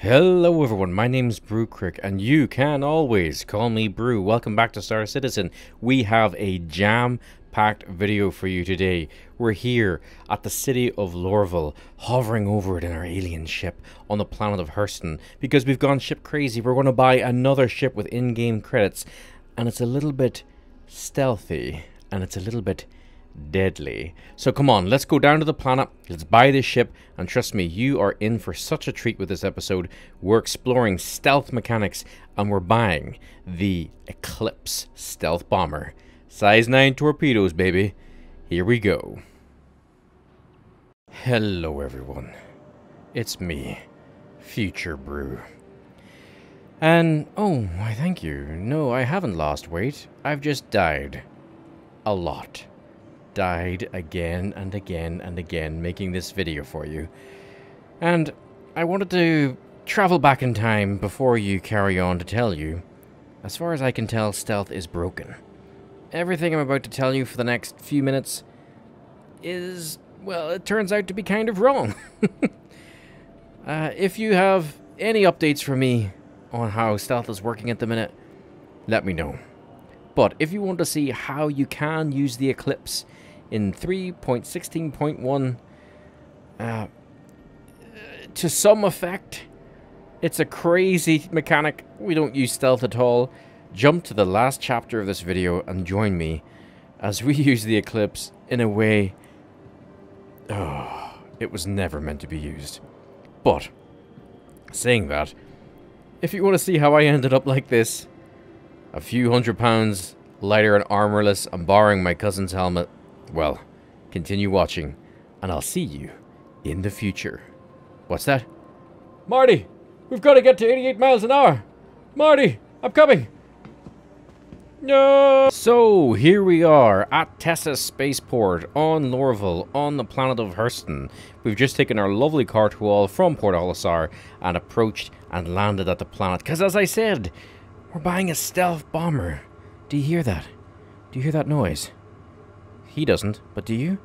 Hello everyone, my name's Brukrick, and you can always call me Brew. Welcome back to Star Citizen. We have a jam-packed video for you today. We're here at the city of Lorville, hovering over it in our alien ship on the planet of Hurston. Because we've gone ship crazy, we're going to buy another ship with in-game credits, and it's a little bit stealthy, and it's a little bit deadly. So come on, let's go down to the planet, let's buy this ship, and trust me, you are in for such a treat with this episode. We're exploring stealth mechanics, and we're buying the Eclipse Stealth Bomber. Size 9 torpedoes, baby. Here we go. Hello, everyone. It's me, Future Brew. And, oh, why thank you. No, I haven't lost weight. I've just died. A lot died again and again and again making this video for you. And I wanted to travel back in time before you carry on to tell you. As far as I can tell, stealth is broken. Everything I'm about to tell you for the next few minutes is, well, it turns out to be kind of wrong. uh, if you have any updates for me on how stealth is working at the minute, let me know. But if you want to see how you can use the Eclipse in 3.16.1 uh, to some effect. It's a crazy mechanic. We don't use stealth at all. Jump to the last chapter of this video and join me as we use the Eclipse in a way oh, it was never meant to be used. But, saying that, if you want to see how I ended up like this, a few hundred pounds lighter and armorless and borrowing my cousin's helmet, well, continue watching, and I'll see you in the future. What's that? Marty! We've got to get to 88 miles an hour! Marty! I'm coming! No! So, here we are at Teasa Spaceport on Lorville on the planet of Hurston. We've just taken our lovely Cartwall from Port Olisar and approached and landed at the planet. Because as I said, we're buying a stealth bomber. Do you hear that? Do you hear that noise? He doesn't, but do you?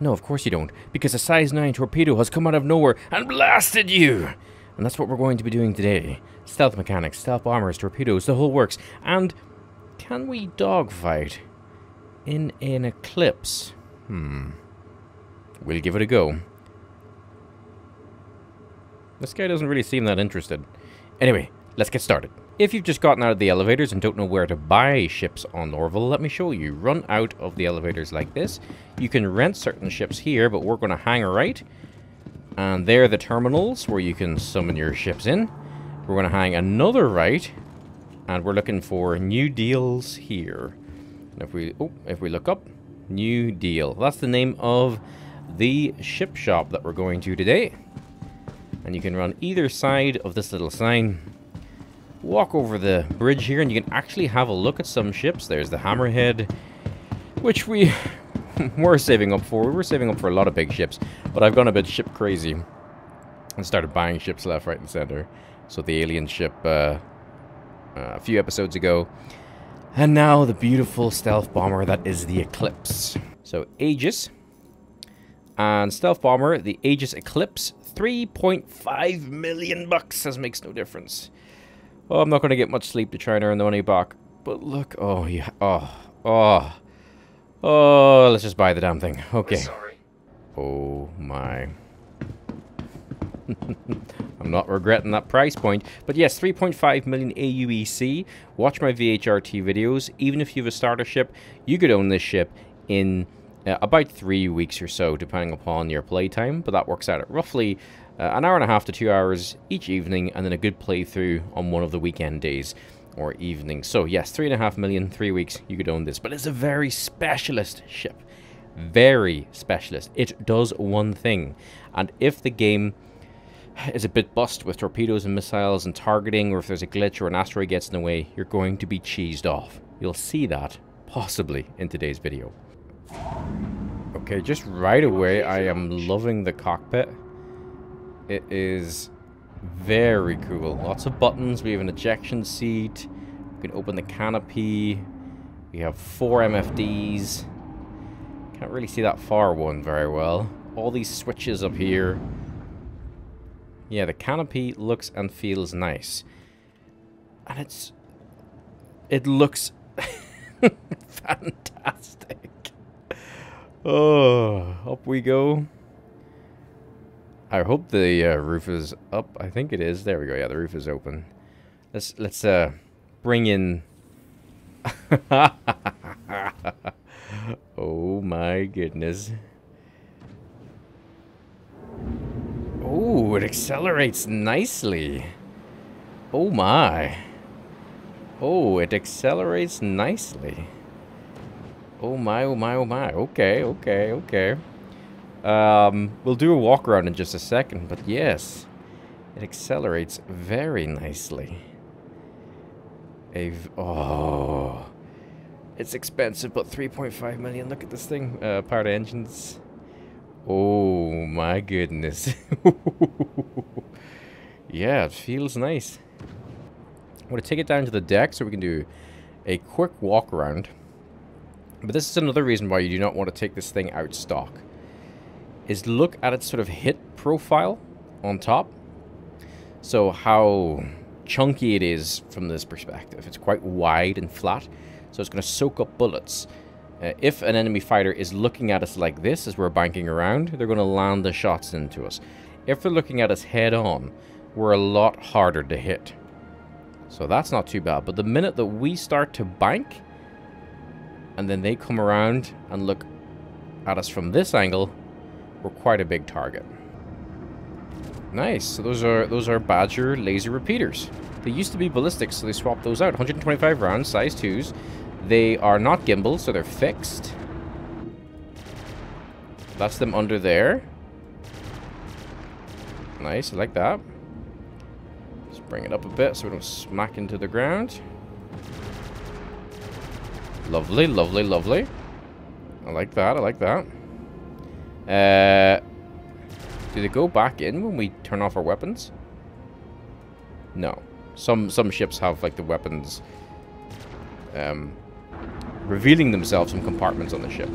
No, of course you don't, because a size 9 torpedo has come out of nowhere and blasted you! And that's what we're going to be doing today. Stealth mechanics, stealth bombers, torpedoes, the whole works. And can we dogfight in an eclipse? Hmm. We'll give it a go. This guy doesn't really seem that interested. Anyway, let's get started. If you've just gotten out of the elevators and don't know where to buy ships on Lorville, let me show you. Run out of the elevators like this. You can rent certain ships here, but we're going to hang a right. And there are the terminals where you can summon your ships in. We're going to hang another right. And we're looking for new deals here. And if we, oh, if we look up, new deal. That's the name of the ship shop that we're going to today. And you can run either side of this little sign walk over the bridge here and you can actually have a look at some ships. There's the Hammerhead, which we were saving up for. We were saving up for a lot of big ships, but I've gone a bit ship crazy and started buying ships left, right, and center. So the alien ship uh, uh, a few episodes ago. And now the beautiful stealth bomber that is the Eclipse. So Aegis and stealth bomber, the Aegis Eclipse, 3.5 million bucks. This makes no difference. Oh, I'm not going to get much sleep to try and earn the money back. But look, oh, yeah, oh, oh, oh, let's just buy the damn thing. Okay. Oh, my. I'm not regretting that price point. But yes, 3.5 million AUEC. Watch my VHRT videos. Even if you have a starter ship, you could own this ship in uh, about three weeks or so, depending upon your playtime. But that works out at roughly uh, an hour and a half to two hours each evening, and then a good playthrough on one of the weekend days or evenings. So yes, three and a half million, three weeks, you could own this. But it's a very specialist ship. Very specialist. It does one thing. And if the game is a bit bust with torpedoes and missiles and targeting, or if there's a glitch or an asteroid gets in the way, you're going to be cheesed off. You'll see that, possibly, in today's video. Okay, just right away, I am loving the cockpit. It is very cool. Lots of buttons. We have an ejection seat. We can open the canopy. We have four MFDs. Can't really see that far one very well. All these switches up here. Yeah, the canopy looks and feels nice. And it's... It looks fantastic. Oh, up we go. I hope the uh, roof is up. I think it is. There we go. Yeah, the roof is open. Let's let's uh bring in. oh my goodness. Oh, it accelerates nicely. Oh my. Oh, it accelerates nicely. Oh my, oh my, oh my. Okay, okay, okay. Um, we'll do a walk around in just a second, but yes, it accelerates very nicely. A oh, it's expensive, but 3.5 million. Look at this thing. Uh, powered engines. Oh my goodness. yeah, it feels nice. I'm going to take it down to the deck so we can do a quick walk around. But this is another reason why you do not want to take this thing out stock is look at its sort of hit profile on top. So how chunky it is from this perspective. It's quite wide and flat, so it's going to soak up bullets. Uh, if an enemy fighter is looking at us like this as we're banking around, they're going to land the shots into us. If they're looking at us head on, we're a lot harder to hit. So that's not too bad. But the minute that we start to bank, and then they come around and look at us from this angle, we're quite a big target. Nice. So those are those are Badger laser repeaters. They used to be ballistic, so they swapped those out. 125 rounds, size 2s. They are not gimbal, so they're fixed. That's them under there. Nice, I like that. Let's bring it up a bit so we don't smack into the ground. Lovely, lovely, lovely. I like that, I like that. Uh, do they go back in when we turn off our weapons? No. Some some ships have like the weapons um, revealing themselves in compartments on the ship.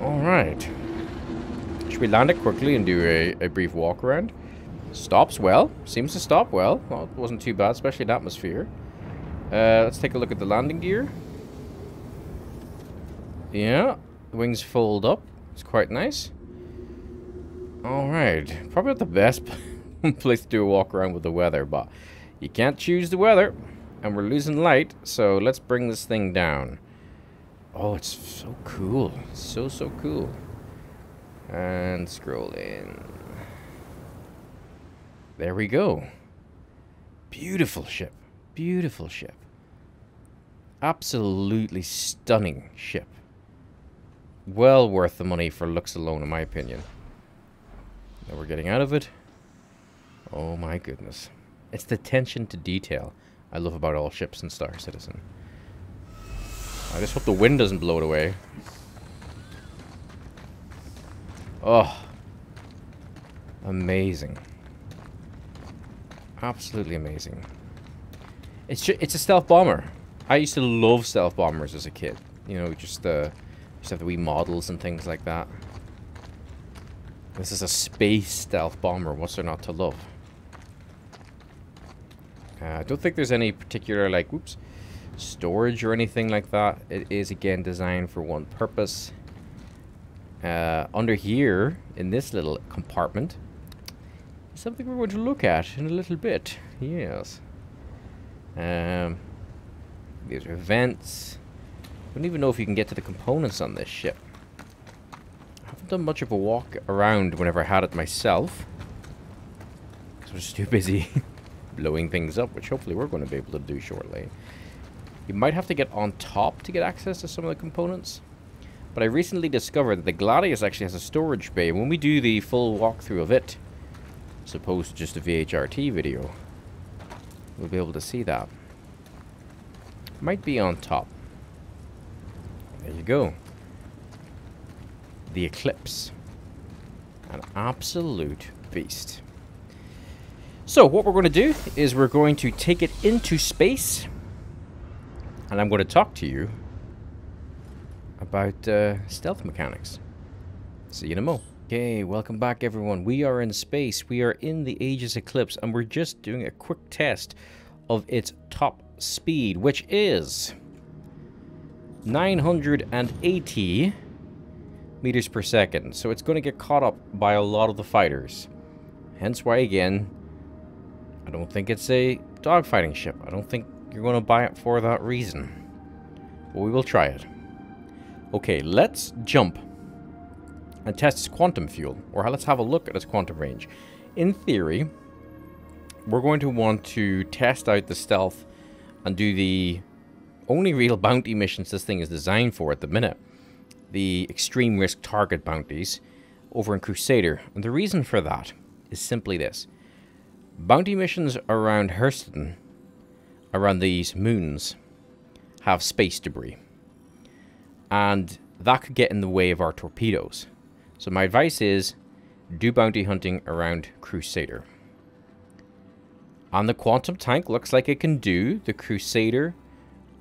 Alright. Should we land it quickly and do a, a brief walk around? Stops well. Seems to stop well. Well, it wasn't too bad, especially in atmosphere. Uh, let's take a look at the landing gear. Yeah, wings fold up. It's quite nice. Alright, probably not the best place to do a walk around with the weather, but you can't choose the weather. And we're losing light, so let's bring this thing down. Oh, it's so cool. So, so cool. And scroll in. There we go. Beautiful ship. Beautiful ship. Absolutely stunning ship. Well worth the money for looks alone, in my opinion. Now we're getting out of it. Oh my goodness. It's the attention to detail I love about all ships in Star Citizen. I just hope the wind doesn't blow it away. Oh. Amazing. Absolutely amazing. It's it's a stealth bomber. I used to love stealth bombers as a kid. You know, just uh, just have the wee models and things like that. This is a space stealth bomber. What's there not to love? Uh, I don't think there's any particular, like, whoops, storage or anything like that. It is, again, designed for one purpose. Uh, under here, in this little compartment, something we're going to look at in a little bit. Yes. Um, these are vents. I don't even know if you can get to the components on this ship. I haven't done much of a walk around whenever I had it myself. Because I was just too busy blowing things up, which hopefully we're going to be able to do shortly. You might have to get on top to get access to some of the components. But I recently discovered that the Gladius actually has a storage bay. When we do the full walkthrough of it, as opposed to just a VHRT video, we'll be able to see that. Might be on top. There you go. The Eclipse. An absolute beast. So what we're going to do is we're going to take it into space. And I'm going to talk to you about uh, stealth mechanics. See you in a mo. Okay, welcome back everyone. We are in space. We are in the Aegis Eclipse and we're just doing a quick test of its top speed, which is 980 meters per second. So it's going to get caught up by a lot of the fighters. Hence why, again, I don't think it's a dogfighting ship. I don't think you're going to buy it for that reason. But we will try it. Okay, let's jump and test its quantum fuel. Or let's have a look at its quantum range. In theory, we're going to want to test out the stealth and do the only real bounty missions this thing is designed for at the minute. The extreme risk target bounties over in Crusader. And the reason for that is simply this. Bounty missions around Hurston, around these moons, have space debris. And that could get in the way of our torpedoes. So my advice is, do bounty hunting around Crusader. On the Quantum Tank, looks like it can do the Crusader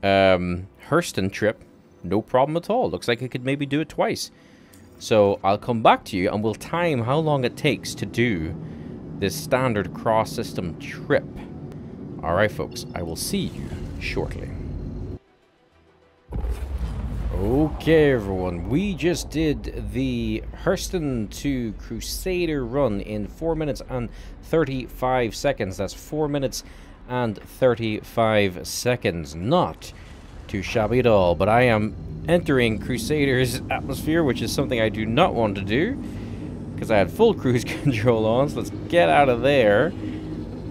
um, Hurston trip. No problem at all. Looks like I could maybe do it twice. So I'll come back to you and we'll time how long it takes to do this standard cross-system trip. Alright folks, I will see you shortly. Okay everyone, we just did the Hurston to Crusader run in 4 minutes and 35 seconds. That's 4 minutes and 35 seconds. Not too shabby at all, but I am entering Crusader's atmosphere, which is something I do not want to do, because I had full cruise control on, so let's get out of there,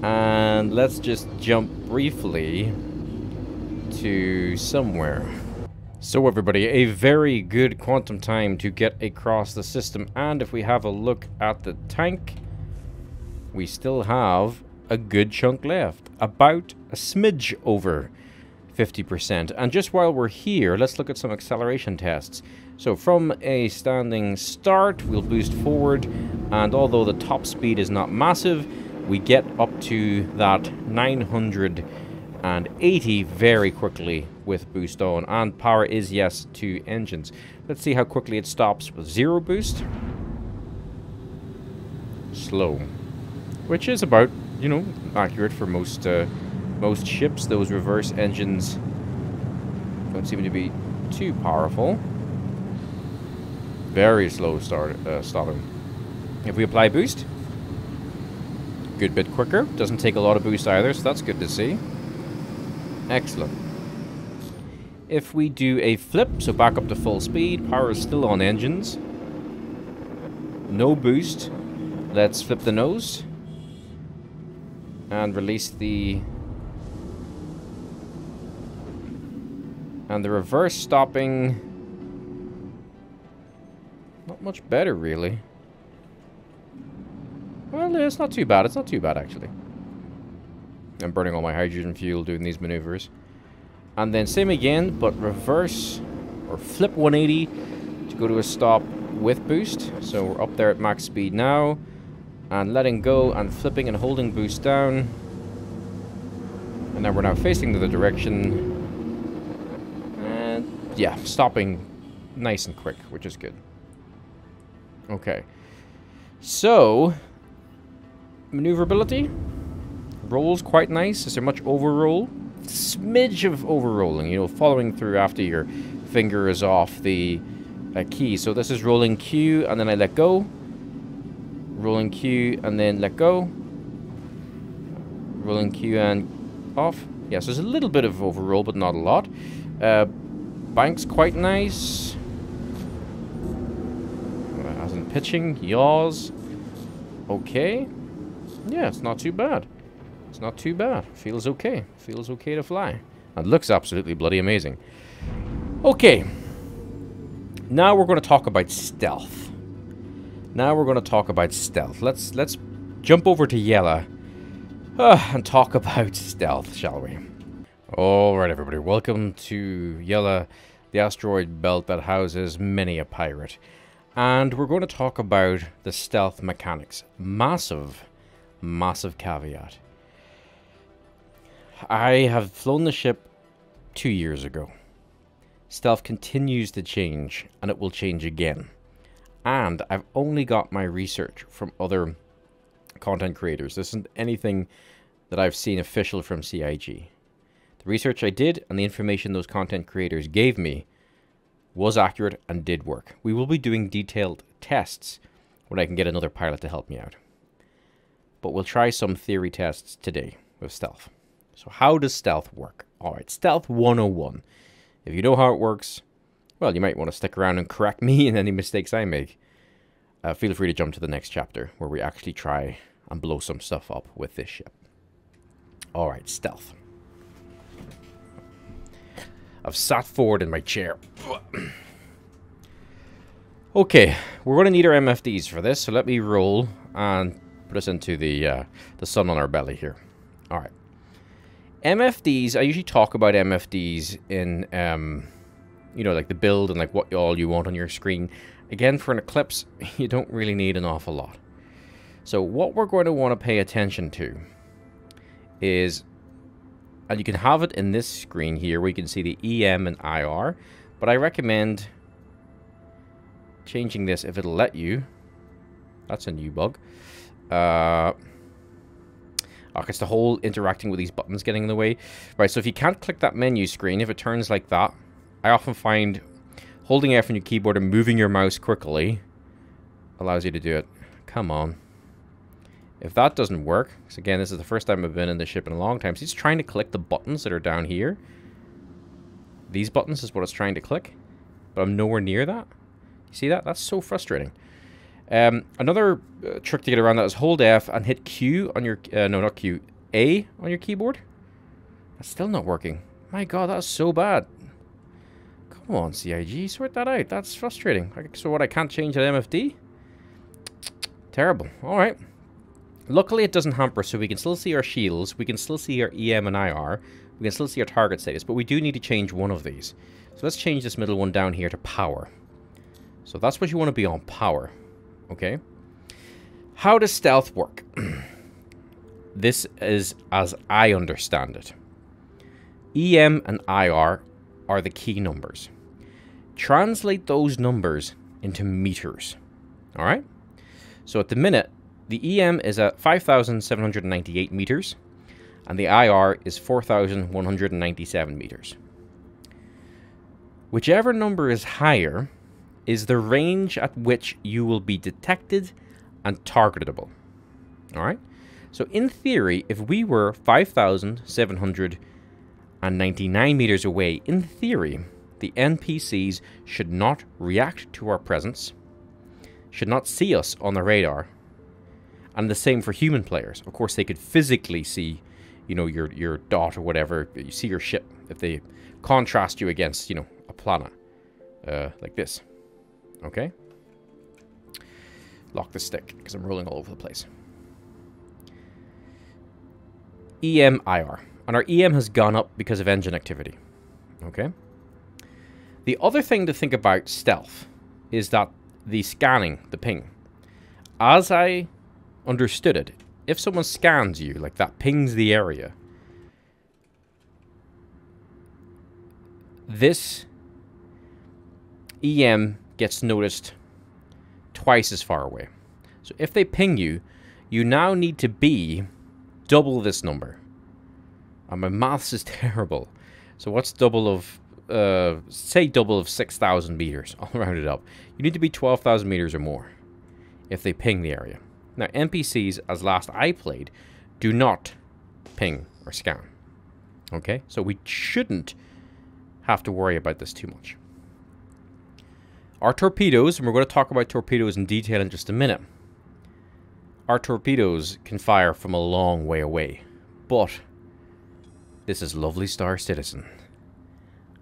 and let's just jump briefly to somewhere. So everybody, a very good quantum time to get across the system, and if we have a look at the tank, we still have a good chunk left, about a smidge over 50%. And just while we're here, let's look at some acceleration tests. So from a standing start, we'll boost forward, and although the top speed is not massive, we get up to that 980 very quickly with boost on. And power is, yes, to engines. Let's see how quickly it stops with zero boost. Slow. Which is about, you know, accurate for most uh, most ships, those reverse engines don't seem to be too powerful. Very slow start uh, stopping. If we apply boost, good bit quicker. Doesn't take a lot of boost either, so that's good to see. Excellent. If we do a flip, so back up to full speed, power is still on engines. No boost. Let's flip the nose. And release the And the reverse stopping... Not much better, really. Well, it's not too bad. It's not too bad, actually. I'm burning all my hydrogen fuel doing these maneuvers. And then same again, but reverse or flip 180 to go to a stop with boost. So we're up there at max speed now. And letting go and flipping and holding boost down. And then we're now facing the direction And yeah, stopping nice and quick, which is good. Okay. So, maneuverability. Rolls quite nice. Is there much overroll? Smidge of overrolling, you know, following through after your finger is off the uh, key. So this is rolling Q, and then I let go. Rolling Q, and then let go. Rolling Q and off. Yes, there's a little bit of overroll, but not a lot. Uh, bank's quite nice. As in pitching, yaws. Okay. Yeah, it's not too bad. It's not too bad. Feels okay. Feels okay to fly. And looks absolutely bloody amazing. Okay. Now we're going to talk about stealth. Now we're going to talk about stealth. Let's let's jump over to Yela uh, and talk about stealth, shall we? Alright everybody, welcome to Yela, the asteroid belt that houses many a pirate. And we're going to talk about the stealth mechanics. Massive, massive caveat. I have flown the ship two years ago. Stealth continues to change, and it will change again. And I've only got my research from other content creators. This isn't anything that I've seen official from CIG. The research I did and the information those content creators gave me was accurate and did work. We will be doing detailed tests when I can get another pilot to help me out. But we'll try some theory tests today with stealth. So how does stealth work? Alright, stealth 101. If you know how it works, well, you might want to stick around and correct me in any mistakes I make. Uh, feel free to jump to the next chapter where we actually try and blow some stuff up with this ship. Alright, stealth. I've sat forward in my chair. okay, we're going to need our MFDs for this, so let me roll and put us into the, uh, the sun on our belly here. Alright. MFDs, I usually talk about MFDs in... Um, you know, like the build and like what all you want on your screen. Again, for an Eclipse, you don't really need an awful lot. So what we're going to want to pay attention to is, and you can have it in this screen here where you can see the EM and IR, but I recommend changing this if it'll let you. That's a new bug. Uh, oh, it's the whole interacting with these buttons getting in the way. Right, so if you can't click that menu screen, if it turns like that, I often find holding F on your keyboard and moving your mouse quickly allows you to do it. Come on. If that doesn't work, because again, this is the first time I've been in the ship in a long time, so it's trying to click the buttons that are down here. These buttons is what it's trying to click, but I'm nowhere near that. You see that? That's so frustrating. Um, another uh, trick to get around that is hold F and hit Q on your, uh, no, not Q, A on your keyboard. That's still not working. My god, that's so bad. Come on, CIG, sort that out. That's frustrating. So what, I can't change an MFD? Terrible. Alright. Luckily, it doesn't hamper, so we can still see our shields, we can still see our EM and IR, we can still see our target status, but we do need to change one of these. So let's change this middle one down here to power. So that's what you want to be on, power. Okay? How does stealth work? this is as I understand it. EM and IR are the key numbers translate those numbers into meters. All right? So at the minute, the EM is at 5,798 meters, and the IR is 4,197 meters. Whichever number is higher is the range at which you will be detected and targetable. All right? So in theory, if we were 5,799 meters away, in theory, the NPCs should not react to our presence, should not see us on the radar, and the same for human players. Of course, they could physically see, you know, your your dot or whatever. You see your ship if they contrast you against, you know, a planet uh, like this. Okay. Lock the stick because I'm rolling all over the place. EMIR. And our EM has gone up because of engine activity. Okay. The other thing to think about stealth is that the scanning, the ping. As I understood it, if someone scans you, like that pings the area, this EM gets noticed twice as far away. So if they ping you, you now need to be double this number. And my maths is terrible. So what's double of uh, say double of 6,000 meters. I'll round it up. You need to be 12,000 meters or more if they ping the area. Now, NPCs, as last I played, do not ping or scan. Okay, so we shouldn't have to worry about this too much. Our torpedoes, and we're going to talk about torpedoes in detail in just a minute. Our torpedoes can fire from a long way away, but this is lovely Star Citizen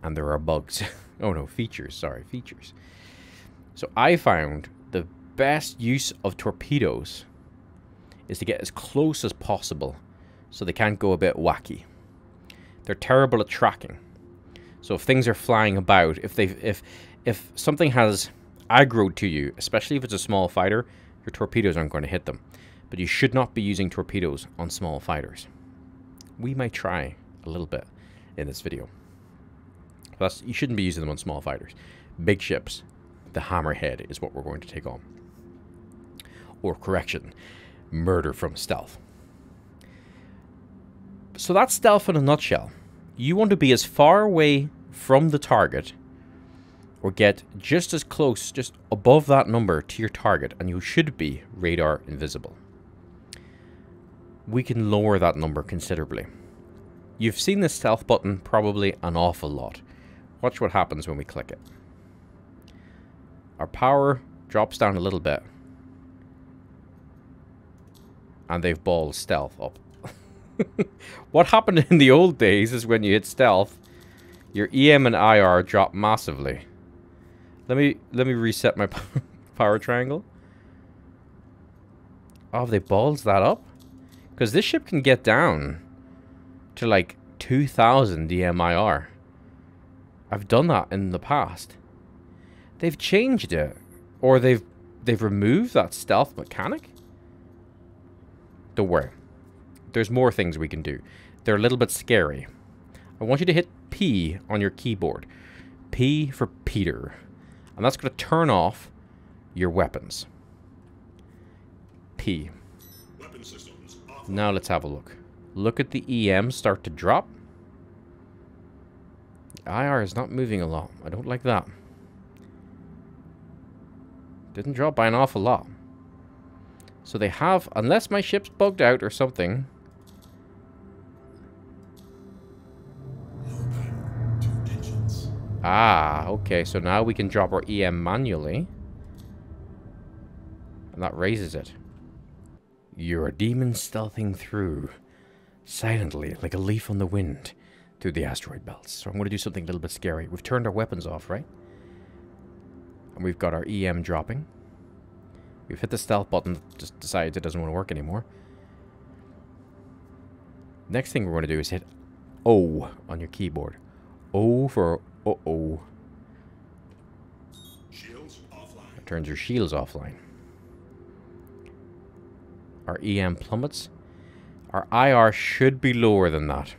and there are bugs. oh no, features, sorry, features. So I found the best use of torpedoes is to get as close as possible so they can't go a bit wacky. They're terrible at tracking. So if things are flying about, if they if if something has aggroed to you, especially if it's a small fighter, your torpedoes aren't going to hit them. But you should not be using torpedoes on small fighters. We might try a little bit in this video. Plus, you shouldn't be using them on small fighters. Big ships, The Hammerhead is what we're going to take on. Or correction, murder from stealth. So that's stealth in a nutshell. You want to be as far away from the target or get just as close, just above that number to your target, and you should be radar invisible. We can lower that number considerably. You've seen the stealth button probably an awful lot. Watch what happens when we click it. Our power drops down a little bit. And they've balled stealth up. what happened in the old days is when you hit stealth, your EM and IR drop massively. Let me let me reset my power triangle. Oh, they balls that up? Because this ship can get down to like 2000 DMIR. I've done that in the past. They've changed it. Or they've they've removed that stealth mechanic. Don't worry. There's more things we can do. They're a little bit scary. I want you to hit P on your keyboard. P for Peter. And that's going to turn off your weapons. P. Weapon now let's have a look. Look at the EM start to drop. IR is not moving a lot. I don't like that. Didn't drop by an awful lot. So they have, unless my ship's bugged out or something. Ah, okay. So now we can drop our EM manually. And that raises it. You're a demon stealthing through, silently, like a leaf on the wind, through the asteroid belts. So I'm going to do something a little bit scary. We've turned our weapons off, right? And we've got our EM dropping. We've hit the stealth button, just decides it doesn't want to work anymore. Next thing we're going to do is hit O on your keyboard. O for uh-oh. Shields offline. Turns your shields offline our EM plummets. Our IR should be lower than that.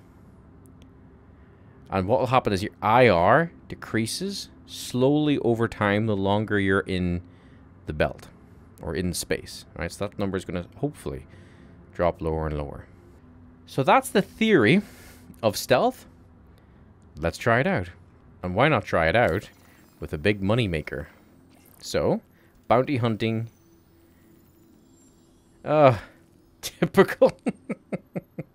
And what will happen is your IR decreases slowly over time the longer you're in the belt or in space. Right, so that number is going to hopefully drop lower and lower. So that's the theory of stealth. Let's try it out. And why not try it out with a big money maker? So, bounty hunting uh, typical.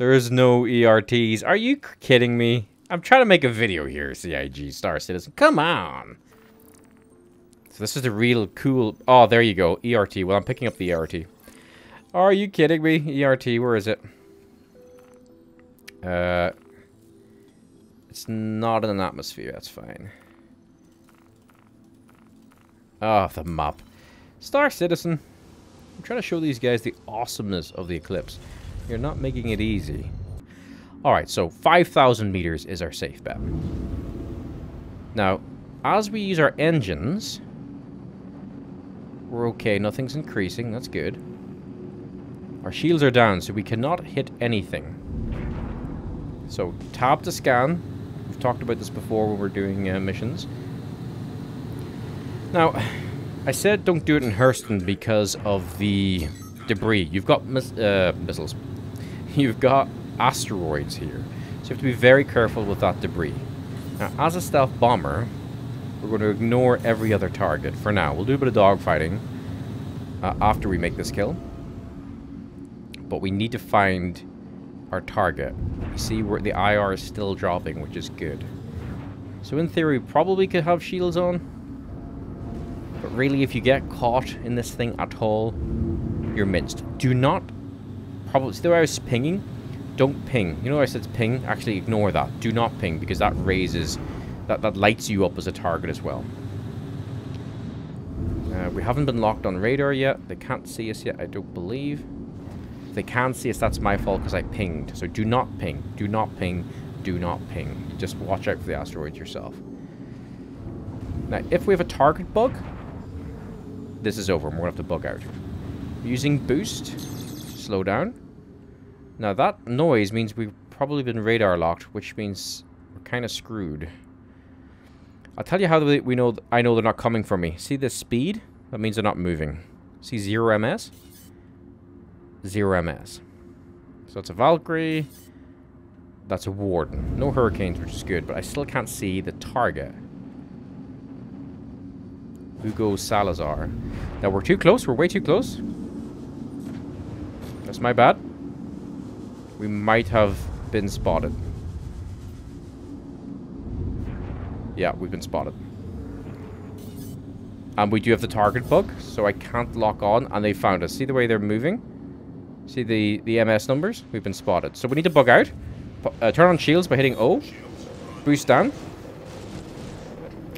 there is no ERTs. Are you kidding me? I'm trying to make a video here, CIG Star Citizen. Come on. So this is the real cool... Oh, there you go. ERT. Well, I'm picking up the ERT. Are you kidding me? ERT, where is it? Uh, It's not in an atmosphere. That's fine. Oh, the map. Star Citizen. I'm trying to show these guys the awesomeness of the Eclipse. You're not making it easy. Alright, so 5,000 meters is our safe bet. Now, as we use our engines, we're okay. Nothing's increasing. That's good. Our shields are down, so we cannot hit anything. So, tab to scan. We've talked about this before when we're doing uh, missions. Now, I said don't do it in Hurston because of the debris. You've got mis uh, missiles. You've got asteroids here. So you have to be very careful with that debris. Now, as a stealth bomber, we're going to ignore every other target for now. We'll do a bit of dogfighting uh, after we make this kill. But we need to find our target. See where the IR is still dropping, which is good. So in theory, we probably could have shields on. But really, if you get caught in this thing at all, you're minced. Do not... Probably... See way I was pinging? Don't ping. You know I said ping? Actually, ignore that. Do not ping, because that raises... That, that lights you up as a target as well. Uh, we haven't been locked on radar yet. They can't see us yet, I don't believe. If they can see us, that's my fault because I pinged. So do not ping. Do not ping. Do not ping. Just watch out for the asteroids yourself. Now, if we have a target bug, this is over. We're going to have to bug out. Using boost. Slow down. Now that noise means we've probably been radar locked, which means we're kind of screwed. I'll tell you how we know I know they're not coming for me. See this speed? That means they're not moving. See 0 MS? 0 MS. So it's a Valkyrie. That's a Warden. No Hurricanes, which is good, but I still can't see the target. Hugo Salazar. Now, we're too close. We're way too close. That's my bad. We might have been spotted. Yeah, we've been spotted. And we do have the target bug, so I can't lock on, and they found us. See the way they're moving? See the, the MS numbers? We've been spotted. So we need to bug out. Uh, turn on shields by hitting O. Boost down.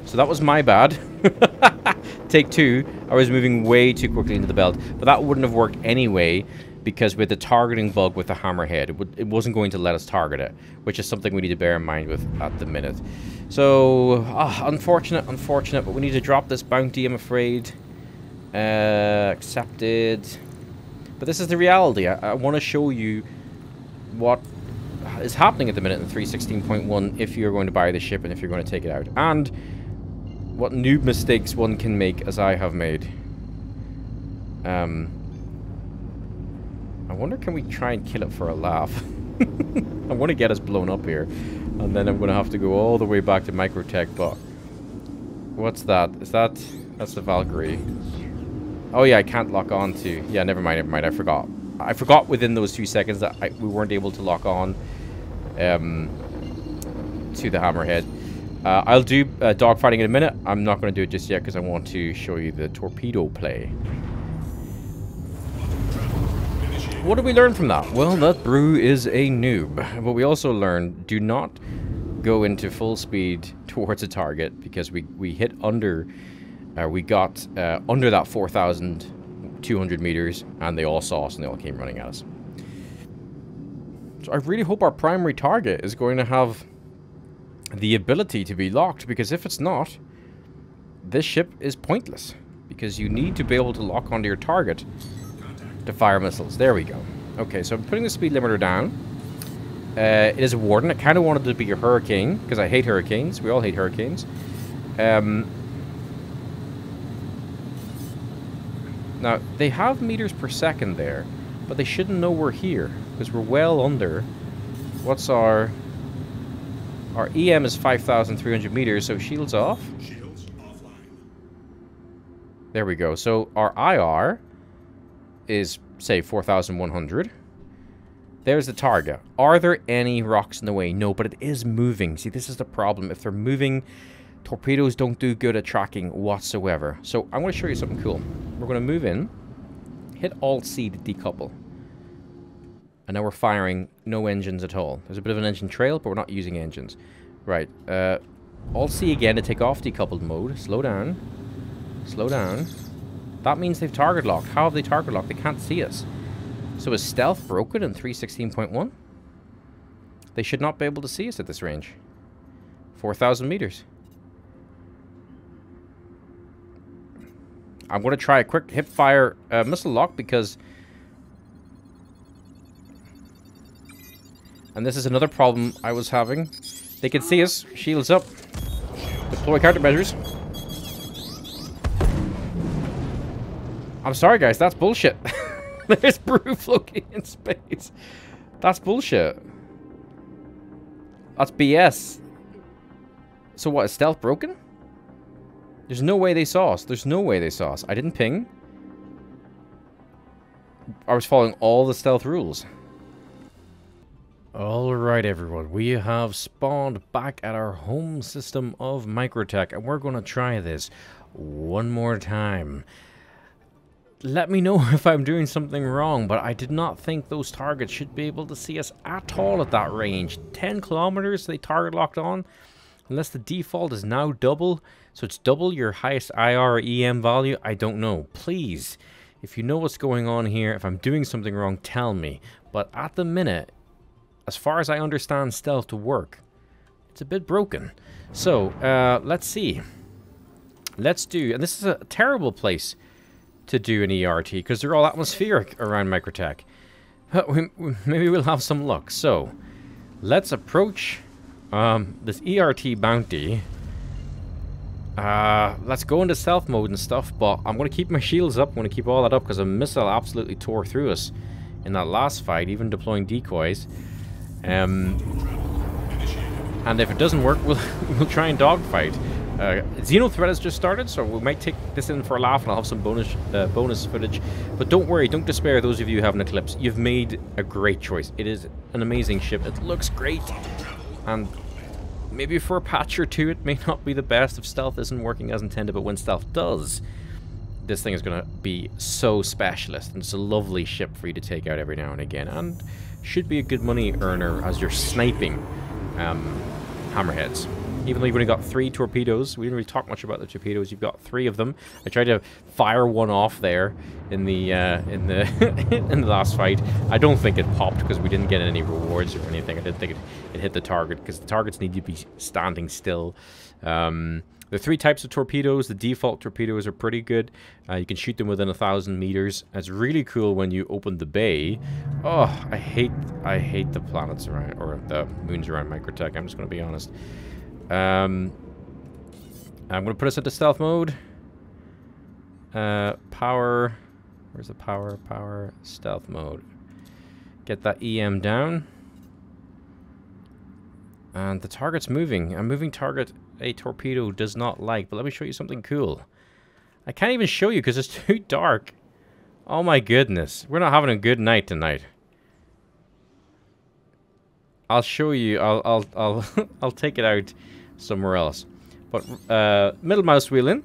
So that was my bad. Take two. I was moving way too quickly into the belt. But that wouldn't have worked anyway because with the targeting bug with the hammerhead, it, it wasn't going to let us target it, which is something we need to bear in mind with at the minute. So, ah, unfortunate, unfortunate, but we need to drop this bounty, I'm afraid. Uh, accepted. But this is the reality. I, I want to show you what is happening at the minute in 316.1 if you're going to buy the ship and if you're going to take it out. And what noob mistakes one can make as I have made. Um, I wonder can we try and kill it for a laugh? I want to get us blown up here. And then I'm going to have to go all the way back to Microtech, but... What's that? Is that... That's the Valkyrie. Oh yeah, I can't lock on to... Yeah, never mind, never mind, I forgot. I forgot within those two seconds that I, we weren't able to lock on um, to the hammerhead. Uh, I'll do uh, dogfighting in a minute. I'm not going to do it just yet because I want to show you the torpedo play. What did we learn from that? Well, that brew is a noob. But we also learned do not go into full speed towards a target because we, we hit under, uh, we got uh, under that 4,200 meters and they all saw us and they all came running at us. So I really hope our primary target is going to have the ability to be locked because if it's not, this ship is pointless because you need to be able to lock onto your target to fire missiles. There we go. Okay, so I'm putting the speed limiter down. Uh, it is a Warden. I kind of wanted it to be a Hurricane, because I hate Hurricanes. We all hate Hurricanes. Um, now, they have meters per second there, but they shouldn't know we're here, because we're well under. What's our... Our EM is 5,300 meters, so shields off. Shields offline. There we go. So our IR is, say, 4,100. There's the target. Are there any rocks in the way? No, but it is moving. See, this is the problem. If they're moving, torpedoes don't do good at tracking whatsoever. So I'm going to show you something cool. We're going to move in, hit Alt-C to decouple. And now we're firing no engines at all. There's a bit of an engine trail, but we're not using engines. Right. Uh, Alt-C again to take off decoupled mode. Slow down. Slow down. That means they've target locked. How have they target locked? They can't see us. So is stealth broken in 316.1? They should not be able to see us at this range. 4,000 meters. I'm going to try a quick hip fire uh, missile lock because... And this is another problem I was having. They can see us. Shields up. Deploy countermeasures. I'm sorry, guys. That's bullshit. There's brew floating in space. That's bullshit. That's BS. So what, is stealth broken? There's no way they saw us. There's no way they saw us. I didn't ping. I was following all the stealth rules. Alright everyone, we have spawned back at our home system of Microtech and we're going to try this one more time let me know if I'm doing something wrong, but I did not think those targets should be able to see us at all at that range. 10 kilometers they target locked on, unless the default is now double, so it's double your highest IR EM value, I don't know. Please, if you know what's going on here, if I'm doing something wrong, tell me. But at the minute, as far as I understand stealth to work, it's a bit broken. So, uh, let's see. Let's do, and this is a terrible place to do an ERT because they're all atmospheric around Microtech. Maybe we'll have some luck. So, let's approach um, this ERT bounty Uh, let's go into stealth mode and stuff, but I'm going to keep my shields up. I'm going to keep all that up because a missile absolutely tore through us in that last fight, even deploying decoys. Um, and if it doesn't work, we'll, we'll try and dogfight. Uh, Xeno Threat has just started, so we might take this in for a laugh and I'll have some bonus uh, bonus footage. But don't worry, don't despair, those of you who have an Eclipse. You've made a great choice. It is an amazing ship. It looks great. And maybe for a patch or two, it may not be the best if stealth isn't working as intended, but when stealth does, this thing is going to be so specialist, and it's a lovely ship for you to take out every now and again, and should be a good money earner as you're sniping um, hammerheads. Even though you've only got three torpedoes, we didn't really talk much about the torpedoes. You've got three of them. I tried to fire one off there in the uh, in the in the last fight. I don't think it popped because we didn't get any rewards or anything. I didn't think it, it hit the target because the targets need to be standing still. Um, three types of torpedoes. The default torpedoes are pretty good. Uh, you can shoot them within a thousand meters. It's really cool when you open the bay. Oh, I hate I hate the planets around or the moons around Microtech. I'm just going to be honest. Um, I'm going to put us into stealth mode. Uh, power. Where's the power? Power. Stealth mode. Get that EM down. And the target's moving. A moving target a torpedo does not like. But let me show you something cool. I can't even show you because it's too dark. Oh my goodness. We're not having a good night tonight. I'll show you. I'll I'll I'll I'll take it out somewhere else. But uh, middle mouse wheel in.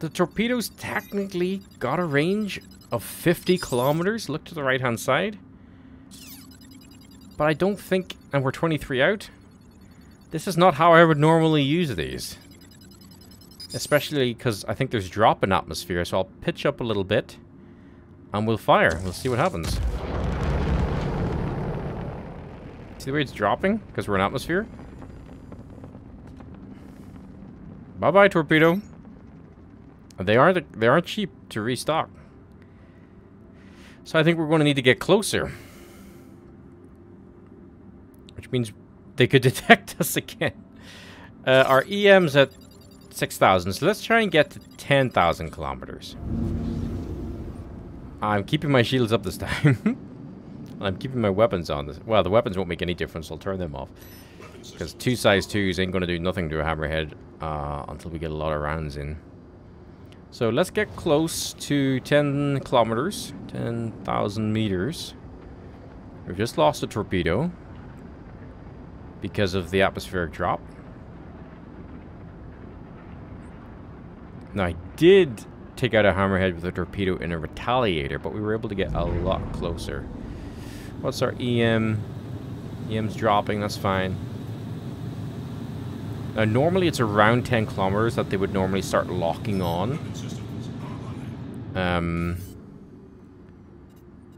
The torpedoes technically got a range of 50 kilometers. Look to the right hand side. But I don't think, and we're 23 out. This is not how I would normally use these. Especially because I think there's drop in atmosphere, so I'll pitch up a little bit. And we'll fire. We'll see what happens. See the way it's dropping? Because we're in atmosphere? Bye-bye, torpedo. They aren't they aren't cheap to restock. So I think we're going to need to get closer. Which means they could detect us again. Uh, our EM's at 6,000, so let's try and get to 10,000 kilometers. I'm keeping my shields up this time. I'm keeping my weapons on. This. Well, the weapons won't make any difference. I'll turn them off. Because two size 2s ain't going to do nothing to a hammerhead uh, until we get a lot of rounds in. So let's get close to 10 kilometers. 10,000 meters. We've just lost a torpedo. Because of the atmospheric drop. Now I did take out a hammerhead with a torpedo in a retaliator, but we were able to get a lot closer. What's our EM? EM's dropping, that's fine. Now, normally it's around 10 kilometers that they would normally start locking on. Um,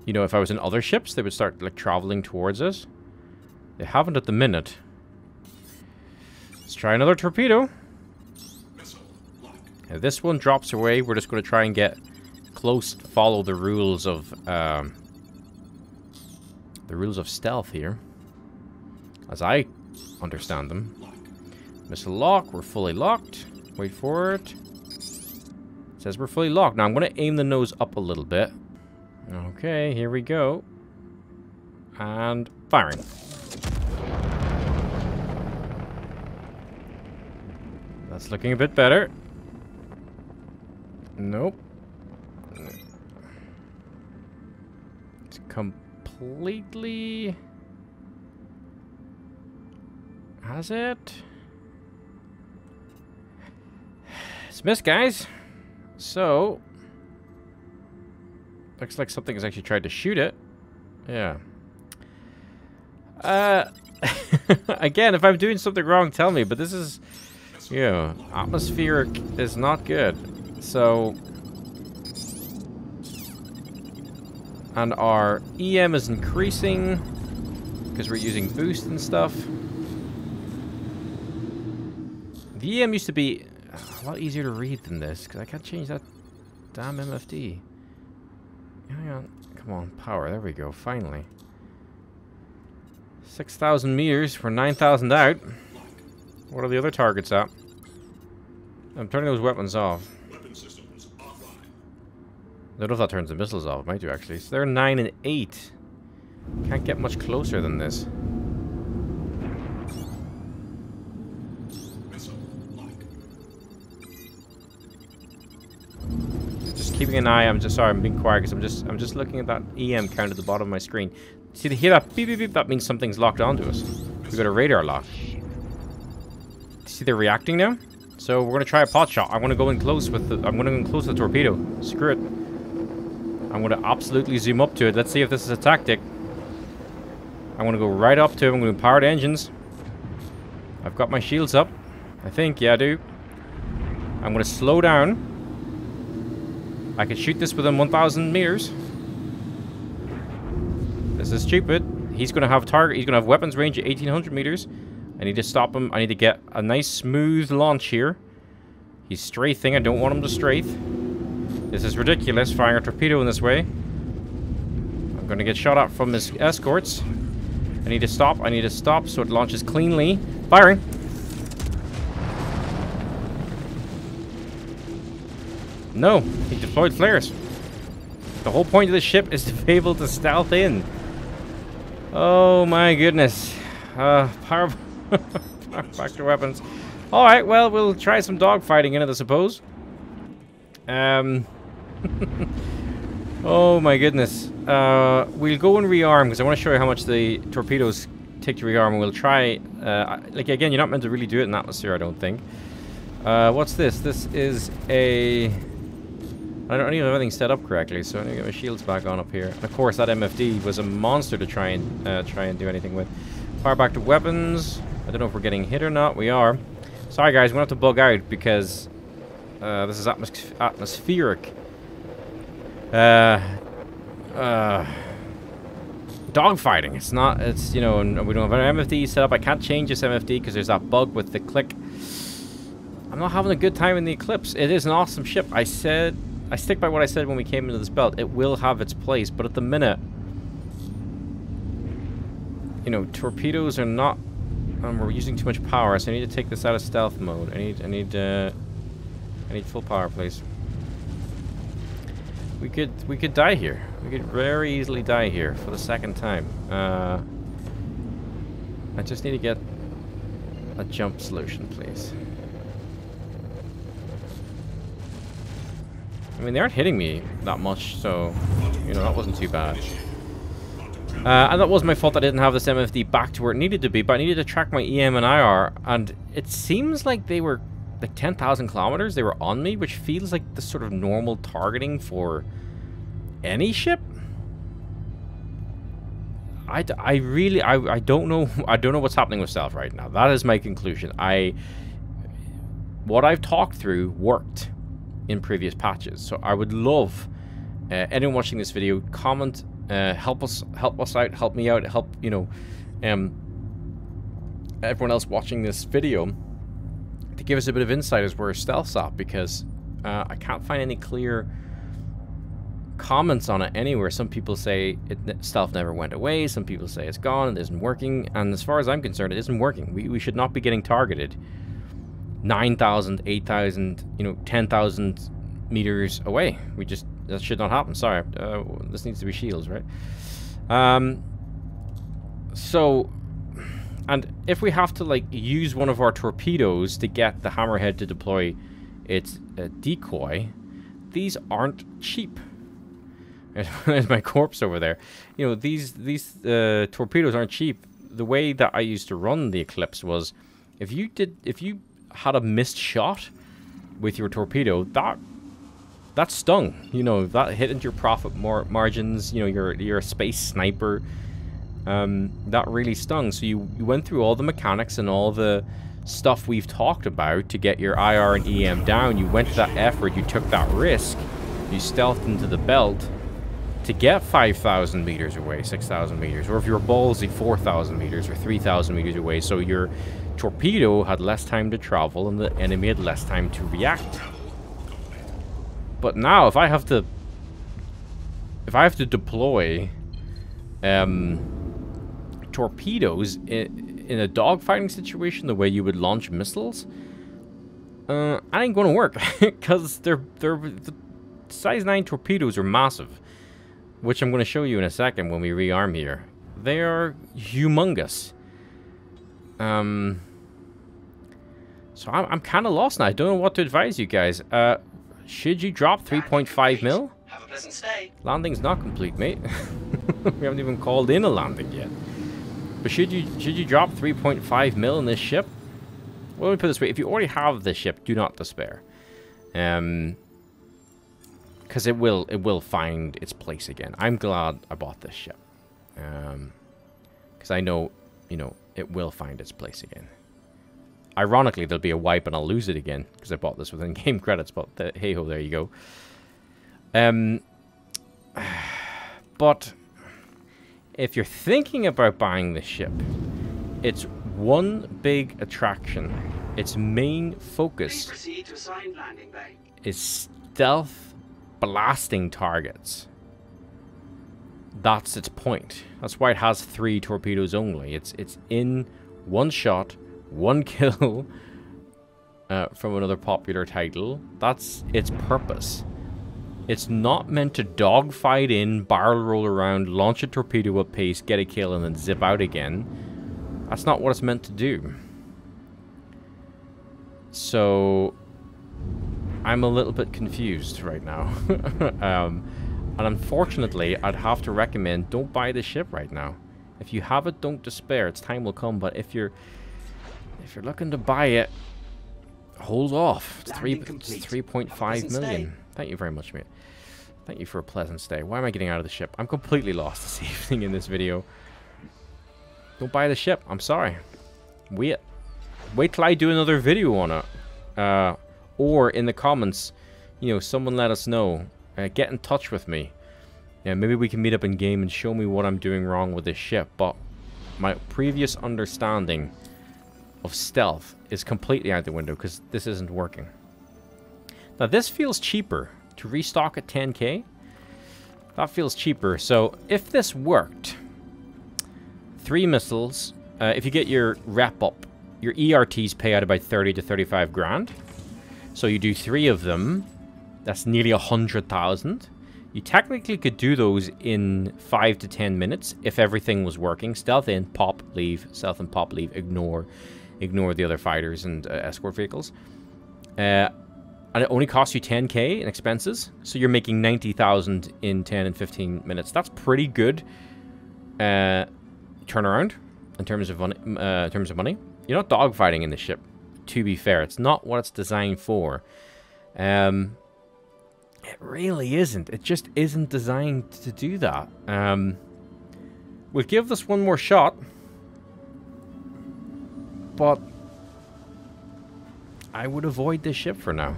you know, if I was in other ships, they would start, like, traveling towards us. They haven't at the minute. Let's try another torpedo. If this one drops away, we're just going to try and get close, follow the rules of, um, the rules of stealth here. As I understand them. Missile lock, we're fully locked. Wait for it. it. Says we're fully locked. Now I'm going to aim the nose up a little bit. Okay, here we go. And firing. That's looking a bit better. Nope. It's completely... Has it? It's missed, guys. So... Looks like something has actually tried to shoot it. Yeah. Uh... again, if I'm doing something wrong, tell me, but this is... Yeah, atmospheric is not good. So... And our EM is increasing because we're using boost and stuff. The EM used to be a lot easier to read than this, because I can't change that damn MFD. Hang on. Come on, power. There we go, finally. 6,000 meters. for 9,000 out. What are the other targets at? I'm turning those weapons off. I don't know if that turns the missiles off. It might do, actually. So they're 9 and 8. Can't get much closer than this. Just keeping an eye. I'm just sorry. I'm being quiet because I'm just I'm just looking at that EM count at the bottom of my screen. See, to hear that beep beep beep, that means something's locked onto us. We got a radar lock. See, they're reacting now. So we're gonna try a pot shot. I'm gonna go in close with the. I'm gonna go in close with the torpedo. Screw it. I'm gonna absolutely zoom up to it. Let's see if this is a tactic. I'm gonna go right up to it. I'm gonna power the engines. I've got my shields up. I think, yeah, I do. I'm gonna slow down. I can shoot this within 1,000 meters. This is stupid. He's gonna have target. He's gonna have weapons range at 1,800 meters. I need to stop him. I need to get a nice smooth launch here. He's strafing. I don't want him to strafe. This is ridiculous, firing a torpedo in this way. I'm gonna get shot at from his escorts. I need to stop. I need to stop so it launches cleanly. Firing. No, he deployed flares. The whole point of the ship is to be able to stealth in. Oh my goodness. Uh, power, power factor weapons. Alright, well, we'll try some dogfighting in it, I suppose. Um. oh my goodness. Uh, we'll go and rearm because I want to show you how much the torpedoes take to rearm. We'll try. Uh, like again, you're not meant to really do it in atmosphere, I don't think. Uh, what's this? This is a. I don't even have anything set up correctly, so I need to get my shields back on up here. And of course, that MFD was a monster to try and uh, try and do anything with. Fire back to weapons. I don't know if we're getting hit or not. We are. Sorry, guys, we have to bug out because uh, this is atmos atmospheric. Uh, uh, dogfighting. It's not. It's you know, we don't have an MFD set up. I can't change this MFD because there's that bug with the click. I'm not having a good time in the Eclipse. It is an awesome ship. I said. I stick by what I said when we came into this belt. It will have its place, but at the minute, you know, torpedoes are not. Um, we're using too much power, so I need to take this out of stealth mode. I need. I need. Uh, I need full power, please. We could. We could die here. We could very easily die here for the second time. Uh, I just need to get a jump solution, please. I mean, they aren't hitting me that much, so, you know, that wasn't too bad. Uh, and that was my fault I didn't have this MFD back to where it needed to be, but I needed to track my EM and IR, and it seems like they were, like 10,000 kilometers, they were on me, which feels like the sort of normal targeting for any ship. I, I really, I, I don't know, I don't know what's happening with Stealth right now. That is my conclusion. I, what I've talked through worked in previous patches. So I would love uh, anyone watching this video comment, uh, help us, help us out, help me out, help you know, um, everyone else watching this video to give us a bit of insight as where stealth's at because uh, I can't find any clear comments on it anywhere. Some people say it, stealth never went away. Some people say it's gone. It isn't working. And as far as I'm concerned, it isn't working. We, we should not be getting targeted 9,000, 8,000, you know, 10,000 meters away. We just, that should not happen. Sorry. Uh, this needs to be shields, right? Um, so, and if we have to, like, use one of our torpedoes to get the hammerhead to deploy its uh, decoy, these aren't cheap. There's my corpse over there. You know, these, these uh, torpedoes aren't cheap. The way that I used to run the Eclipse was, if you did, if you had a missed shot with your torpedo, that that stung. You know, that hit into your profit mar margins. You know, you're you're a space sniper. Um, that really stung. So you, you went through all the mechanics and all the stuff we've talked about to get your IR and EM down. You went to that effort. You took that risk. You stealthed into the belt to get 5,000 meters away, 6,000 meters, or if you're ballsy, 4,000 meters or 3,000 meters away. So your torpedo had less time to travel and the enemy had less time to react. But now, if I have to, if I have to deploy um, torpedoes in, in a dogfighting situation, the way you would launch missiles, uh, that ain't gonna work because they're they're the size nine torpedoes are massive, which I'm gonna show you in a second when we rearm here. They are humongous. Um. So I'm, I'm kind of lost now. I don't know what to advise you guys. Uh, should you drop 3.5 mil? Have a pleasant stay. Landing's not complete, mate. we haven't even called in a landing yet. But should you should you drop 3.5 mil in this ship? Well, let me put this way: if you already have this ship, do not despair, um, because it will it will find its place again. I'm glad I bought this ship, um, because I know, you know, it will find its place again. Ironically, there'll be a wipe and I'll lose it again because I bought this with in-game credits. But uh, hey ho, there you go. Um, but if you're thinking about buying this ship, it's one big attraction. Its main focus to assigned landing bay. is stealth blasting targets. That's its point. That's why it has three torpedoes only. It's it's in one shot, one kill uh, from another popular title. That's its purpose. It's not meant to dogfight in, barrel roll around, launch a torpedo at pace, get a kill, and then zip out again. That's not what it's meant to do. So, I'm a little bit confused right now. um, and unfortunately, I'd have to recommend don't buy the ship right now. If you have it, don't despair. Its time will come. But if you're if you're looking to buy it, hold off. It's three. Landing It's complete. three point five million. Thank you very much, mate. Thank you for a pleasant stay. Why am I getting out of the ship? I'm completely lost this evening in this video. Don't buy the ship. I'm sorry. Wait. Wait till I do another video on it. Uh, or in the comments, you know, someone let us know. Uh, get in touch with me. Yeah, maybe we can meet up in game and show me what I'm doing wrong with this ship. But my previous understanding of stealth is completely out the window because this isn't working. Now this feels cheaper to restock at 10k. That feels cheaper. So if this worked, three missiles. Uh, if you get your wrap up, your ERTs pay out about 30 to 35 grand. So you do three of them. That's nearly a hundred thousand. You technically could do those in five to ten minutes if everything was working. Stealth in, pop, leave, stealth and pop, leave, ignore, ignore the other fighters and uh, escort vehicles. Uh, and it only costs you 10k in expenses, so you're making 90,000 in 10 and 15 minutes. That's pretty good uh, turnaround in terms of money. Uh, in terms of money, you're not dogfighting in the ship. To be fair, it's not what it's designed for. Um, it really isn't. It just isn't designed to do that. Um, we'll give this one more shot, but I would avoid this ship for now.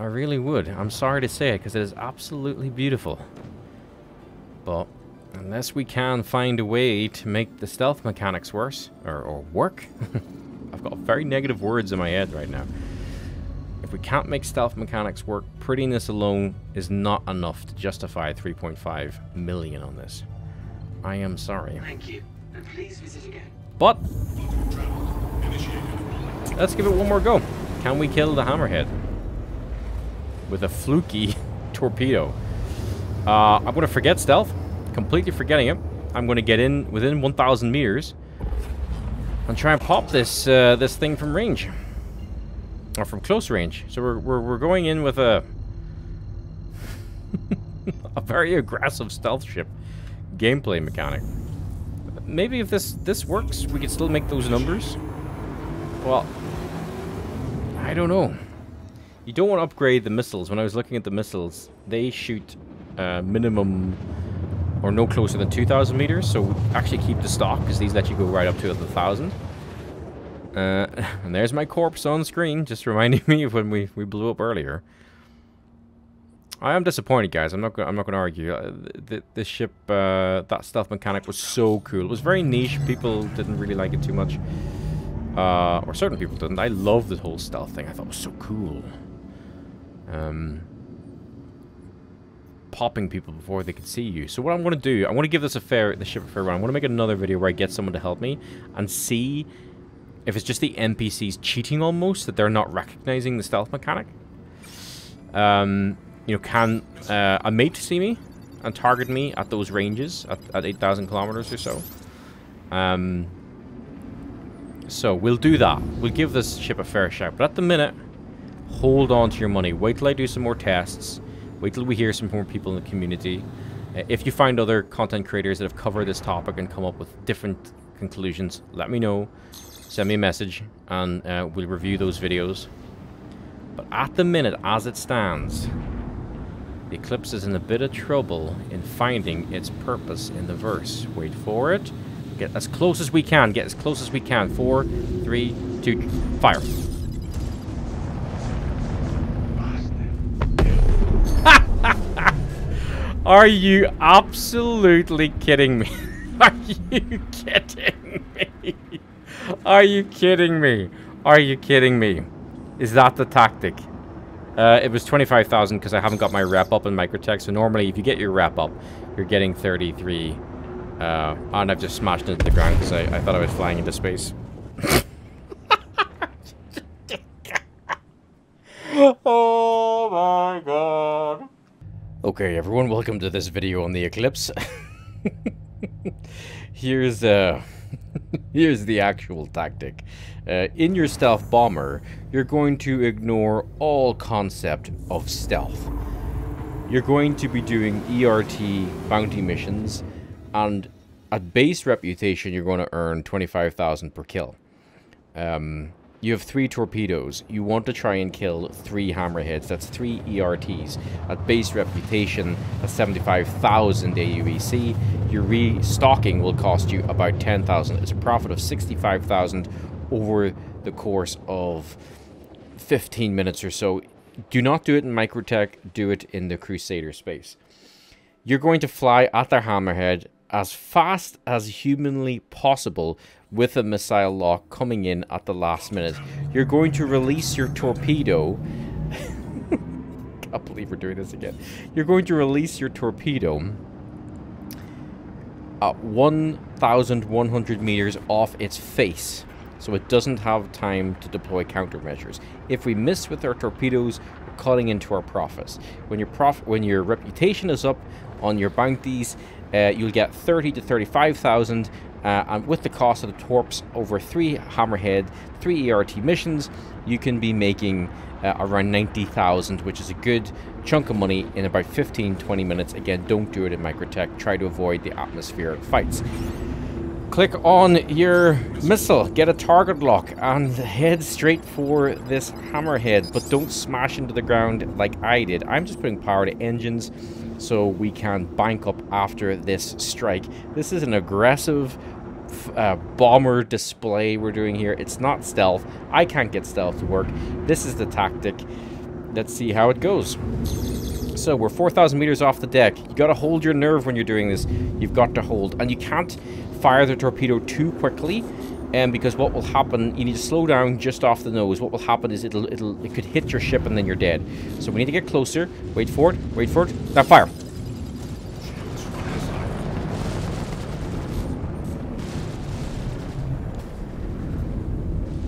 I really would. I'm sorry to say it because it is absolutely beautiful. But unless we can find a way to make the stealth mechanics worse or, or work, I've got very negative words in my head right now. If we can't make stealth mechanics work, prettiness alone is not enough to justify 3.5 million on this. I am sorry. Thank you. And please visit again. But let's give it one more go. Can we kill the hammerhead? With a fluky torpedo. Uh, I'm going to forget stealth. Completely forgetting it. I'm going to get in within 1,000 meters. And try and pop this uh, this thing from range. Or from close range. So we're, we're, we're going in with a... a very aggressive stealth ship gameplay mechanic. Maybe if this this works, we could still make those numbers. Well, I don't know. You don't want to upgrade the missiles. When I was looking at the missiles, they shoot uh, minimum or no closer than 2,000 meters. So actually keep the stock because these let you go right up to a 1,000. Uh, and there's my corpse on screen, just reminding me of when we, we blew up earlier. I am disappointed, guys. I'm not. Go I'm not going to argue. Uh, th this ship, uh, that stealth mechanic was so cool. It was very niche. People didn't really like it too much, uh, or certain people didn't. I loved the whole stealth thing. I thought it was so cool. Um, popping people before they could see you. So what I'm going to do, I want to give this a fair, the ship a fair run. I'm going to make another video where I get someone to help me and see if it's just the NPCs cheating almost that they're not recognizing the stealth mechanic. Um, you know, can uh, a mate see me and target me at those ranges at, at 8,000 kilometers or so? Um, so we'll do that. We'll give this ship a fair shot. But at the minute, hold on to your money. Wait till I do some more tests. Wait till we hear some more people in the community. Uh, if you find other content creators that have covered this topic and come up with different conclusions, let me know. Send me a message and uh, we'll review those videos. But at the minute, as it stands, the Eclipse is in a bit of trouble in finding its purpose in the verse. Wait for it. Get as close as we can. Get as close as we can. Four, three, two, fire. Are you absolutely kidding me? Are you kidding me? Are you kidding me? Are you kidding me? Is that the tactic? Uh, it was 25,000 because I haven't got my rep up in Microtech. So normally if you get your rep up, you're getting 33. Uh, and I've just smashed into the ground because I, I thought I was flying into space. oh my god. Okay, everyone, welcome to this video on the Eclipse. here's uh here's the actual tactic. Uh, in your stealth bomber, you're going to ignore all concept of stealth. You're going to be doing ERT bounty missions, and at base reputation, you're going to earn 25,000 per kill. Um, you have three torpedoes. You want to try and kill three hammerheads. That's three ERTs. At base reputation, at 75,000 AUEC. Your restocking will cost you about 10,000. It's a profit of 65,000 over the course of 15 minutes or so. Do not do it in Microtech. Do it in the Crusader space. You're going to fly at their hammerhead as fast as humanly possible with a missile lock coming in at the last minute. You're going to release your torpedo. I Can't believe we're doing this again. You're going to release your torpedo at 1,100 meters off its face. So it doesn't have time to deploy countermeasures. If we miss with our torpedoes, we're cutting into our profits. When your prof when your reputation is up on your bounties, uh, you'll get 30 to 35,000 uh, and with the cost of the torps over three hammerhead three ert missions you can be making uh, around 90,000 which is a good chunk of money in about 15 20 minutes. Again don't do it in microtech. Try to avoid the atmospheric fights. Click on your missile. Get a target lock and head straight for this hammerhead but don't smash into the ground like i did. I'm just putting power to engines so we can bank up after this strike. This is an aggressive uh, bomber display we're doing here. It's not stealth. I can't get stealth to work. This is the tactic. Let's see how it goes. So we're 4,000 meters off the deck. You got to hold your nerve when you're doing this. You've got to hold. And you can't fire the torpedo too quickly um, because what will happen, you need to slow down just off the nose. What will happen is it'll, it'll, it could hit your ship and then you're dead. So we need to get closer. Wait for it, wait for it. Now fire.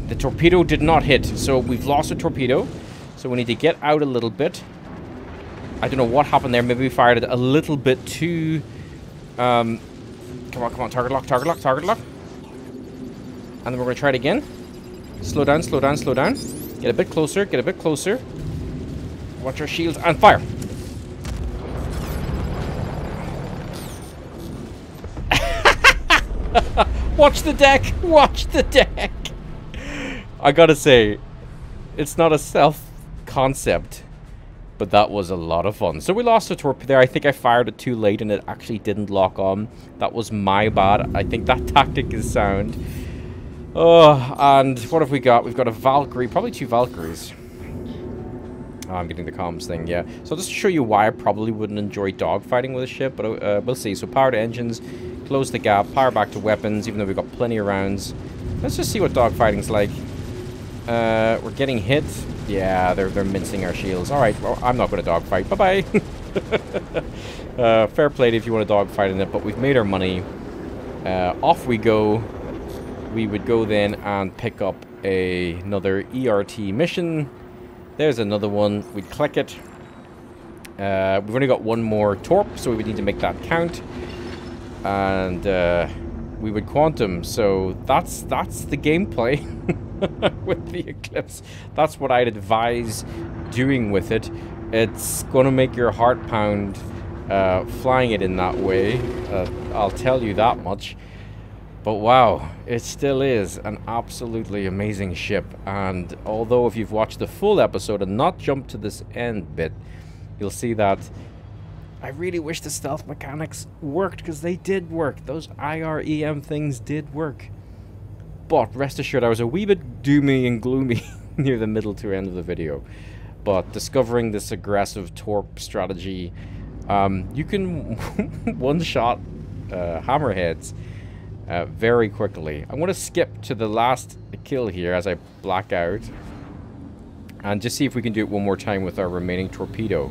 The torpedo did not hit, so we've lost a torpedo. So we need to get out a little bit. I don't know what happened there. Maybe we fired it a little bit too... Um, come on, come on. Target lock, target lock, target lock. And then we're going to try it again. Slow down, slow down, slow down. Get a bit closer, get a bit closer. Watch our shields and fire. Watch the deck! Watch the deck! I gotta say, it's not a self concept, but that was a lot of fun. So we lost a torpedo there. I think I fired it too late and it actually didn't lock on. That was my bad. I think that tactic is sound. Oh, and what have we got? We've got a Valkyrie, probably two Valkyries. Oh, I'm getting the comms thing, yeah. So just to show you why I probably wouldn't enjoy dogfighting with a ship, but uh, we'll see. So power to engines, close the gap, power back to weapons, even though we've got plenty of rounds. Let's just see what dogfighting's like. Uh, we're getting hit. Yeah, they're, they're mincing our shields. Alright, well, I'm not going to dogfight. Bye-bye. uh, fair play if you want to dogfight in it, but we've made our money. Uh, off we go we would go then and pick up a, another ERT mission. There's another one. We'd click it. Uh, we've only got one more torp, so we would need to make that count. And uh, we would quantum. So that's that's the gameplay with the Eclipse. That's what I'd advise doing with it. It's going to make your heart pound uh, flying it in that way. Uh, I'll tell you that much. But wow, it still is an absolutely amazing ship. And although if you've watched the full episode and not jumped to this end bit, you'll see that I really wish the stealth mechanics worked because they did work. Those IREM things did work. But rest assured, I was a wee bit doomy and gloomy near the middle to end of the video. But discovering this aggressive torp strategy, um, you can one-shot uh, hammerheads uh, very quickly. I'm going to skip to the last kill here as I black out. And just see if we can do it one more time with our remaining torpedo.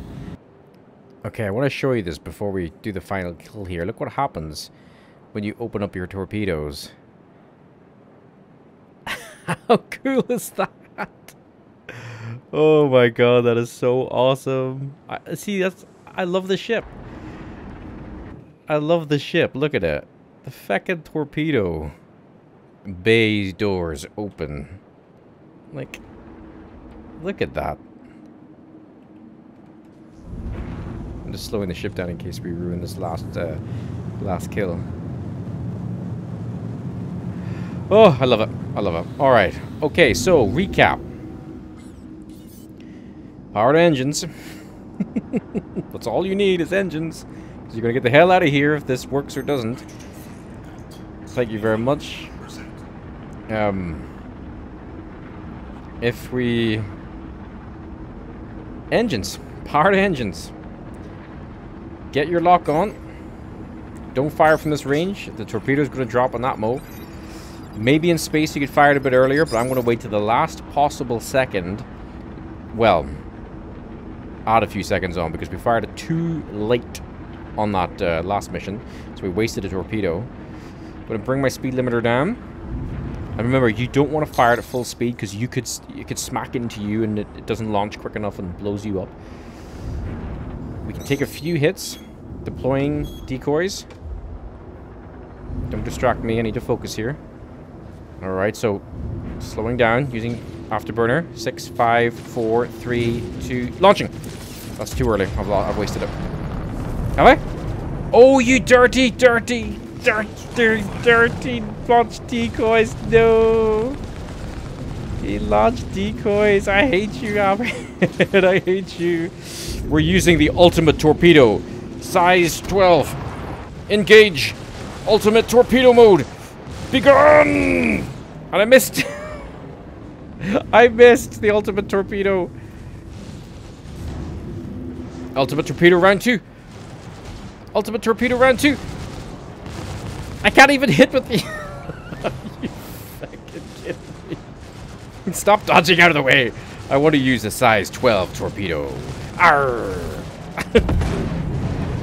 Okay, I want to show you this before we do the final kill here. Look what happens when you open up your torpedoes. How cool is that? Oh my god, that is so awesome. I, see, that's... I love the ship. I love the ship. Look at it. The feckin' torpedo. Bay doors open. Like, look at that. I'm just slowing the ship down in case we ruin this last, uh, last kill. Oh, I love it. I love it. All right. Okay, so recap. Powered engines. That's all you need is engines. Because you're going to get the hell out of here if this works or doesn't. Thank you very much. Um, if we... Engines. Powered engines. Get your lock on. Don't fire from this range. The torpedo's going to drop on that mo. Maybe in space you could fire it a bit earlier, but I'm going to wait to the last possible second. Well, add a few seconds on because we fired it too late on that uh, last mission. So we wasted a torpedo. Gonna bring my speed limiter down. And remember, you don't want to fire it at full speed because you could you could smack into you and it, it doesn't launch quick enough and blows you up. We can take a few hits. Deploying decoys. Don't distract me. I need to focus here. Alright, so slowing down using afterburner. Six, five, four, three, two, launching. That's too early. I've, I've wasted it. Have I? Oh, you dirty, dirty, dirty, dirty launch decoys. No. He launched decoys. I hate you, Albert. I hate you. We're using the ultimate torpedo. Size 12. Engage. Ultimate torpedo mode. Begone! And I missed. I missed the ultimate torpedo. Ultimate torpedo round two. Ultimate torpedo round two. I can't even hit with the... you fucking kidding me? Stop dodging out of the way. I want to use a size 12 torpedo. Arr!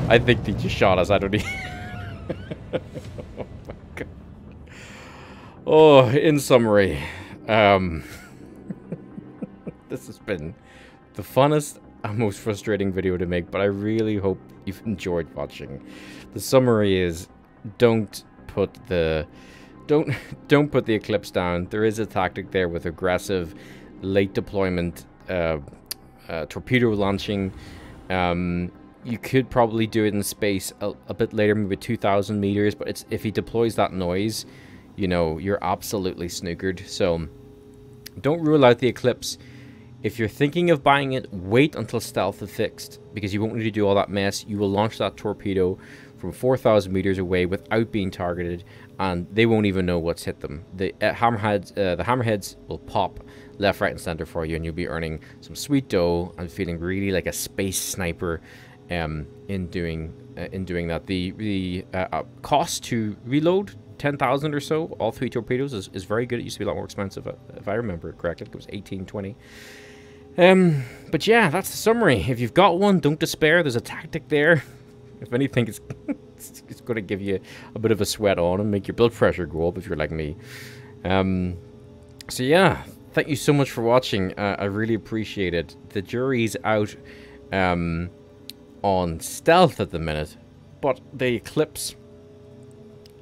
I think they just shot us. I don't need... oh, oh, in summary, um, this has been the funnest and most frustrating video to make, but I really hope you've enjoyed watching. The summary is, don't put the don't don't put the eclipse down. There is a tactic there with aggressive late deployment uh, uh, torpedo launching. Um, you could probably do it in space a, a, bit later, maybe 2,000 meters. But it's if he deploys that noise, you know you're absolutely snookered. So don't rule out the eclipse. If you're thinking of buying it, wait until stealth is fixed because you won't need to do all that mess. You will launch that torpedo from 4,000 meters away without being targeted, and they won't even know what's hit them. The uh, hammerheads, uh, the hammerheads will pop left, right, and center for you, and you'll be earning some sweet dough and feeling really like a space sniper um, in doing uh, in doing that. The the uh, cost to reload 10,000 or so, all three torpedoes, is, is very good. It used to be a lot more expensive, uh, if I remember correctly. it was 18, 20. Um, but yeah, that's the summary. If you've got one, don't despair. There's a tactic there. If anything, it's, it's going to give you a bit of a sweat on and make your blood pressure go up if you're like me. Um, so yeah, thank you so much for watching. Uh, I really appreciate it. The jury's out um, on stealth at the minute, but the Eclipse,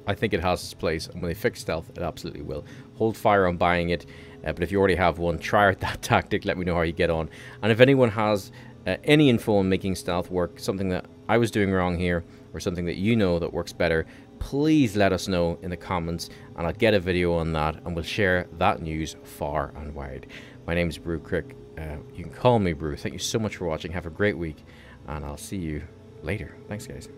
I think it has its place. And when they fix stealth, it absolutely will. Hold fire on buying it. Uh, but if you already have one, try out that tactic. Let me know how you get on. And if anyone has uh, any info on making stealth work, something that I was doing wrong here, or something that you know that works better, please let us know in the comments and I'll get a video on that and we'll share that news far and wide. My name is Brukrick. Uh, you can call me Brew. Thank you so much for watching. Have a great week and I'll see you later. Thanks, guys.